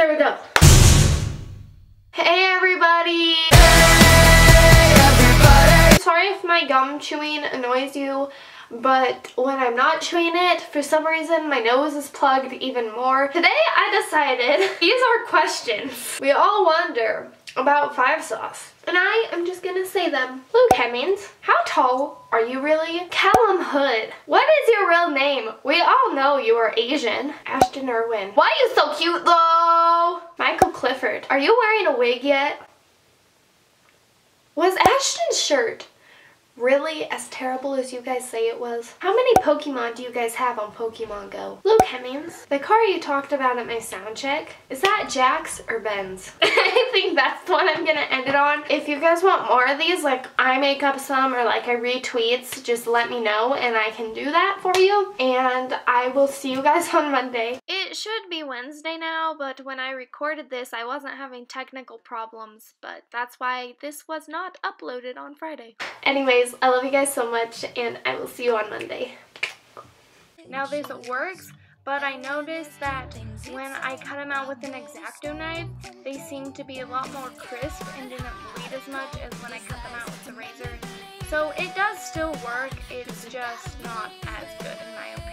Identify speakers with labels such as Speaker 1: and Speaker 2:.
Speaker 1: There we go. Hey everybody! Sorry if my gum chewing annoys you, but when I'm not chewing it, for some reason my nose is plugged even more. Today I decided these are questions we all wonder about Five Sauce. And I am just gonna say them. Luke Hemmings, how tall are you really? Calum Hood, what is your real name? We all know you are Asian. Ashton Irwin, why are you so cute though? Michael Clifford, are you wearing a wig yet? Was Ashton's shirt really as terrible as you guys say it was? How many Pokemon do you guys have on Pokemon Go? Luke Hemmings, the car you talked about at my sound check, is that Jack's or Ben's? I think that's the one I'm gonna end it on. If you guys want more of these, like I make up some or like I retweets, just let me know and I can do that for you. And I will see you guys on Monday. It should be Wednesday now, but when I recorded this, I wasn't having technical problems, but that's why this was not uploaded on Friday. Anyways, I love you guys so much, and I will see you on Monday. Now this works, but I noticed that when I cut them out with an X-Acto knife, they seem to be a lot more crisp and didn't bleed as much as when I cut them out with the razor. So it does still work, it's just not as good.